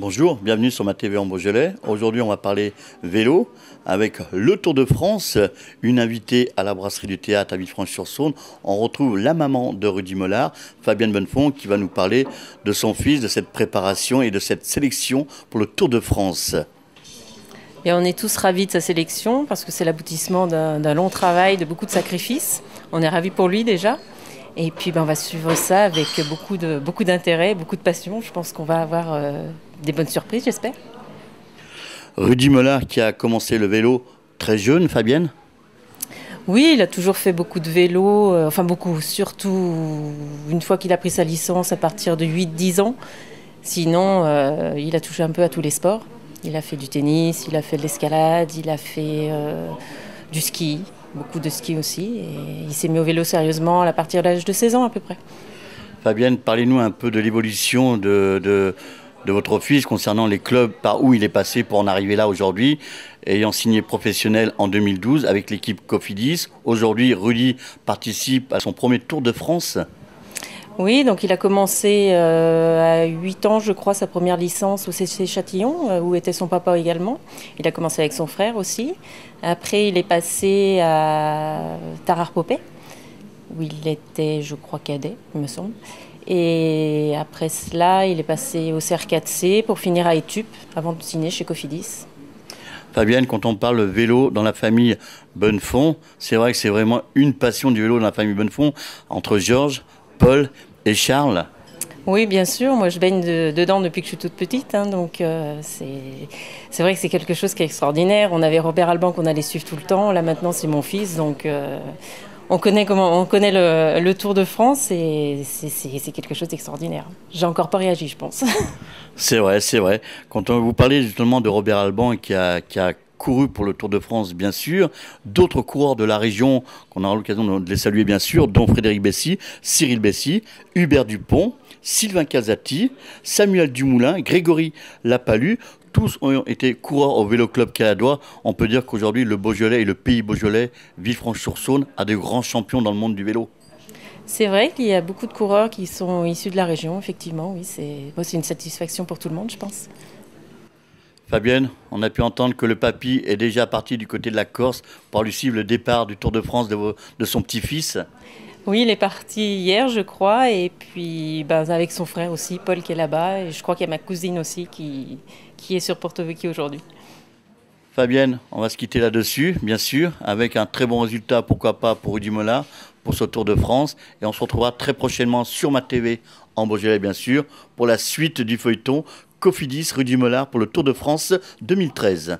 Bonjour, bienvenue sur ma TV en Beaujolais. Aujourd'hui, on va parler vélo avec le Tour de France. Une invitée à la brasserie du théâtre à Villefranche-sur-Saône. On retrouve la maman de Rudy Mollard, Fabienne Bonnefond, qui va nous parler de son fils, de cette préparation et de cette sélection pour le Tour de France. Et on est tous ravis de sa sélection parce que c'est l'aboutissement d'un long travail, de beaucoup de sacrifices. On est ravis pour lui déjà. Et puis ben, on va suivre ça avec beaucoup de beaucoup d'intérêt, beaucoup de passion. Je pense qu'on va avoir euh, des bonnes surprises, j'espère. Rudy Mollard qui a commencé le vélo très jeune, Fabienne? Oui, il a toujours fait beaucoup de vélo, euh, enfin beaucoup, surtout une fois qu'il a pris sa licence à partir de 8-10 ans. Sinon, euh, il a touché un peu à tous les sports. Il a fait du tennis, il a fait de l'escalade, il a fait du ski, beaucoup de ski aussi. Il s'est mis au vélo sérieusement à partir de l'âge de 16 ans à peu près. Fabienne, parlez-nous un peu de l'évolution de, de, votre fils concernant les clubs par où il est passé pour en arriver là aujourd'hui, ayant signé professionnel en 2012 avec l'équipe Cofidis. Aujourd'hui, Rudy participe à son premier Tour de France. Oui, donc il a commencé euh, à 8 ans, je crois, sa première licence au CC Châtillon, euh, où était son papa également. Il a commencé avec son frère aussi. Après, il est passé à Tarar-Popé, où il était, je crois, cadet, il me semble. Et après cela, il est passé au CR4C pour finir à Etup, avant de signer chez Cofidis. Fabienne, quand on parle vélo dans la famille Bonnefond, c'est vrai que c'est vraiment une passion du vélo dans la famille Bonnefond, entre Georges, Paul et Charles oui, bien sûr. Moi, je baigne dedans depuis que je suis toute petite. Hein, donc, euh, c'est vrai que c'est quelque chose qui est extraordinaire. On avait Robert Alban qu'on allait suivre tout le temps. Là, maintenant, c'est mon fils. Donc, euh, on connaît, comment, on connaît le, Tour de France et c'est quelque chose d'extraordinaire. J'ai encore pas réagi, je pense. c'est vrai, c'est vrai. Quand on vous parlez justement de Robert Alban qui a, qui a couru pour le Tour de France, bien sûr. D'autres coureurs de la région, qu'on aura l'occasion de les saluer, bien sûr, dont Frédéric Bessy, Cyril Bessy, Hubert Dupont, Sylvain Casati, Samuel Dumoulin, Grégory Lapalu. Tous ont été coureurs au Vélo Club Caladois. On peut dire qu'aujourd'hui, le Beaujolais et le pays Beaujolais, Villefranche-sur-Saône, a des grands champions dans le monde du vélo. C'est vrai qu'il y a beaucoup de coureurs qui sont issus de la région, effectivement. Oui, c'est une satisfaction pour tout le monde, je pense. Fabienne, on a pu entendre que le papy est déjà parti du côté de la Corse pour lui suivre le départ du Tour de France de, son petit-fils. Oui, il est parti hier, je crois, et puis ben, avec son frère aussi, Paul, qui est là-bas. Et je crois qu'il y a ma cousine aussi qui, qui est sur Porto Vecchio aujourd'hui. Fabienne, on va se quitter là-dessus, bien sûr, avec un très bon résultat, pourquoi pas, pour Rudy Mola, pour ce Tour de France. Et on se retrouvera très prochainement sur ma TV, en Beaujolais, bien sûr, pour la suite du feuilleton Cofidis Rudy Mollard pour le Tour de France 2013.